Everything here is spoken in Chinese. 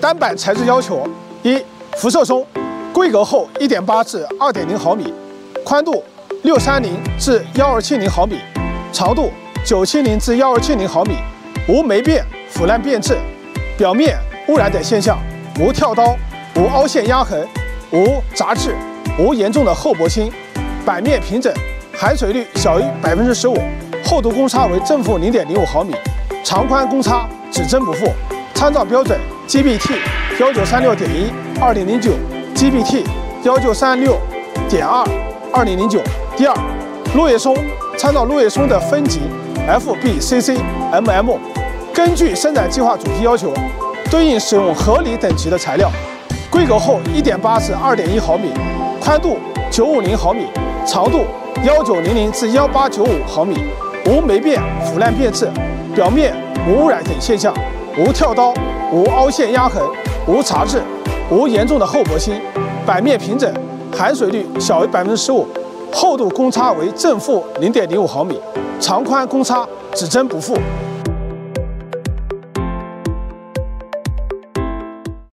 单板材质要求：一、辐射松，规格厚一点八至二点零毫米，宽度六三零至幺二七零毫米，长度九七零至幺二七零毫米，无霉变、腐烂变质，表面污染等现象，无跳刀，无凹陷压痕，无杂质，无严重的厚薄心，板面平整，含水率小于百分之十五，厚度公差为正负零点零五毫米，长宽公差只增不负。参照标准 GBT 幺九三六点一二零零九 GBT 幺九三六点二二零零九。第二，落叶松参照落叶松的分级 FBCC MM，根据生产计划主题要求，对应使用合理等级的材料，规格厚一点八至二点一毫米，宽度九五零毫米，长度幺九零零至幺八九五毫米，无霉变、腐烂变质，表面无污染等现象。无跳刀，无凹陷压痕，无杂质，无严重的厚薄心，板面平整，含水率小于百分之十五，厚度公差为正负零点零五毫米，长宽公差只增不负。